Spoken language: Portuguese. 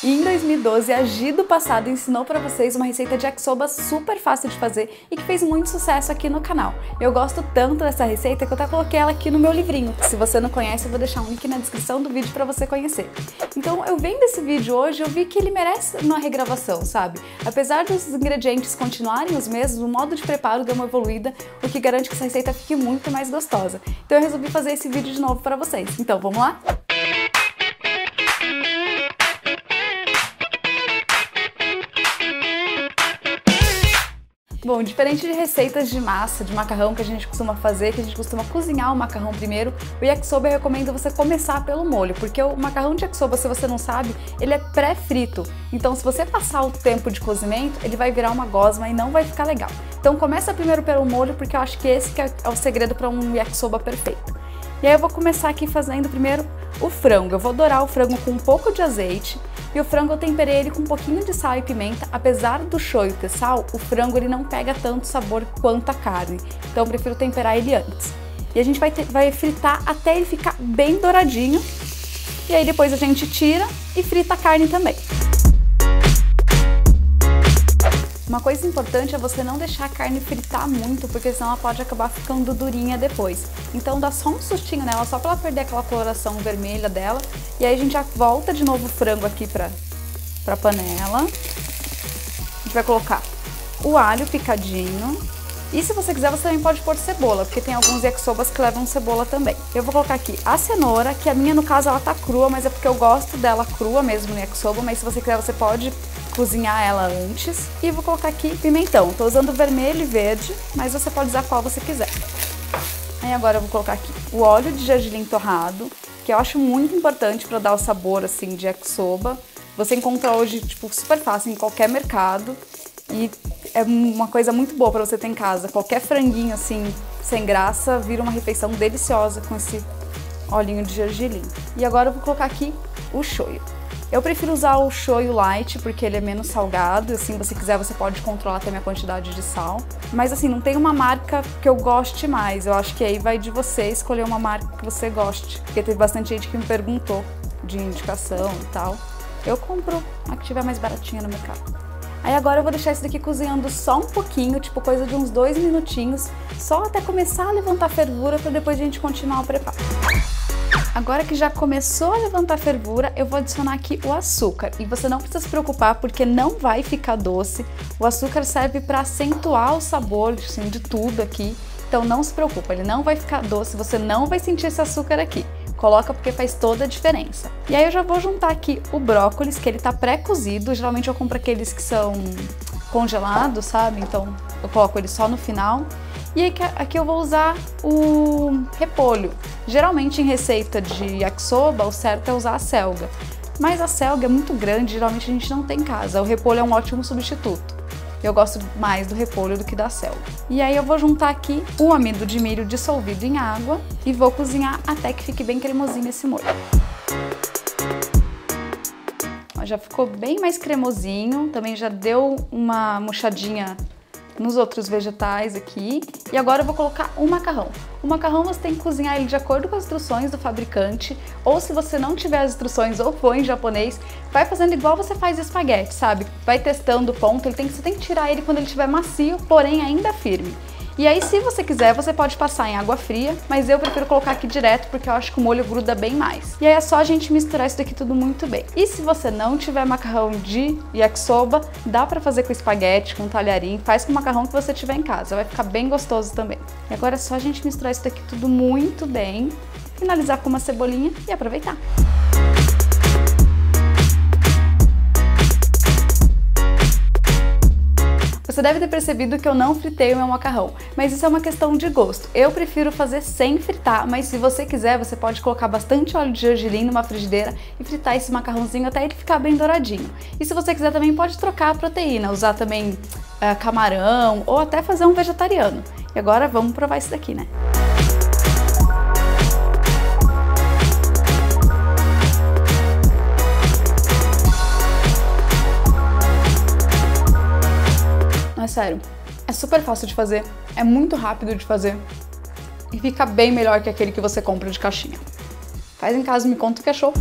E em 2012, a Gi do passado ensinou para vocês uma receita de yakisoba super fácil de fazer e que fez muito sucesso aqui no canal. Eu gosto tanto dessa receita que eu até coloquei ela aqui no meu livrinho. Se você não conhece, eu vou deixar um link na descrição do vídeo para você conhecer. Então, eu vendo esse vídeo hoje, eu vi que ele merece uma regravação, sabe? Apesar dos ingredientes continuarem os mesmos, o modo de preparo deu uma evoluída, o que garante que essa receita fique muito mais gostosa. Então eu resolvi fazer esse vídeo de novo para vocês. Então, vamos lá? Bom, diferente de receitas de massa, de macarrão que a gente costuma fazer, que a gente costuma cozinhar o macarrão primeiro, o yakisoba eu recomendo você começar pelo molho, porque o macarrão de yakisoba, se você não sabe, ele é pré-frito. Então, se você passar o tempo de cozimento, ele vai virar uma gosma e não vai ficar legal. Então, começa primeiro pelo molho, porque eu acho que esse que é o segredo para um yakisoba perfeito. E aí eu vou começar aqui fazendo primeiro o frango. Eu vou dourar o frango com um pouco de azeite, e o frango eu temperei ele com um pouquinho de sal e pimenta. Apesar do shoyu ter sal, o frango ele não pega tanto sabor quanto a carne. Então eu prefiro temperar ele antes. E a gente vai, ter, vai fritar até ele ficar bem douradinho. E aí depois a gente tira e frita a carne também. Uma coisa importante é você não deixar a carne fritar muito, porque senão ela pode acabar ficando durinha depois. Então dá só um sustinho nela, só para ela perder aquela coloração vermelha dela. E aí a gente já volta de novo o frango aqui para a panela. A gente vai colocar o alho picadinho. E se você quiser, você também pode pôr cebola, porque tem alguns yakisobas que levam cebola também. Eu vou colocar aqui a cenoura, que a minha, no caso, ela tá crua, mas é porque eu gosto dela crua mesmo no yakisoba, mas se você quiser, você pode cozinhar ela antes. E vou colocar aqui pimentão. Tô usando vermelho e verde, mas você pode usar qual você quiser. Aí agora eu vou colocar aqui o óleo de gergelim torrado, que eu acho muito importante para dar o sabor assim de yakisoba. Você encontra hoje tipo super fácil em qualquer mercado e é uma coisa muito boa para você ter em casa. Qualquer franguinho assim sem graça vira uma refeição deliciosa com esse olhinho de gergelim. E agora eu vou colocar aqui o shoyu. Eu prefiro usar o shoyu light porque ele é menos salgado, assim, se você quiser você pode controlar também a quantidade de sal. Mas assim, não tem uma marca que eu goste mais, eu acho que aí vai de você escolher uma marca que você goste. Porque teve bastante gente que me perguntou de indicação e tal. Eu compro a que tiver mais baratinha no mercado. Aí agora eu vou deixar isso daqui cozinhando só um pouquinho, tipo coisa de uns dois minutinhos, só até começar a levantar fervura para depois a gente continuar o preparo. Agora que já começou a levantar a fervura, eu vou adicionar aqui o açúcar. E você não precisa se preocupar porque não vai ficar doce. O açúcar serve para acentuar o sabor assim, de tudo aqui. Então não se preocupa, ele não vai ficar doce, você não vai sentir esse açúcar aqui. Coloca porque faz toda a diferença. E aí eu já vou juntar aqui o brócolis, que ele tá pré-cozido. Geralmente eu compro aqueles que são congelados, sabe? Então eu coloco ele só no final. E aqui eu vou usar o repolho. Geralmente em receita de yakisoba, o certo é usar a selga. Mas a selga é muito grande, geralmente a gente não tem em casa. O repolho é um ótimo substituto. Eu gosto mais do repolho do que da selga. E aí eu vou juntar aqui o amido de milho dissolvido em água e vou cozinhar até que fique bem cremosinho esse molho. Já ficou bem mais cremosinho, também já deu uma murchadinha nos outros vegetais aqui. E agora eu vou colocar o macarrão. O macarrão você tem que cozinhar ele de acordo com as instruções do fabricante, ou se você não tiver as instruções ou for em japonês, vai fazendo igual você faz espaguete, sabe? Vai testando o ponto, ele tem você tem que tirar ele quando ele estiver macio, porém ainda firme. E aí, se você quiser, você pode passar em água fria, mas eu prefiro colocar aqui direto porque eu acho que o molho gruda bem mais. E aí é só a gente misturar isso daqui tudo muito bem. E se você não tiver macarrão de yakisoba, dá pra fazer com espaguete, com talharim, faz com o macarrão que você tiver em casa, vai ficar bem gostoso também. E agora é só a gente misturar isso daqui tudo muito bem, finalizar com uma cebolinha e aproveitar. Você deve ter percebido que eu não fritei o meu macarrão, mas isso é uma questão de gosto. Eu prefiro fazer sem fritar, mas se você quiser, você pode colocar bastante óleo de gergelim numa frigideira e fritar esse macarrãozinho até ele ficar bem douradinho. E se você quiser também pode trocar a proteína, usar também uh, camarão ou até fazer um vegetariano. E agora vamos provar isso daqui, né? Sério. É super fácil de fazer, é muito rápido de fazer e fica bem melhor que aquele que você compra de caixinha. Faz em casa e me conta o que achou.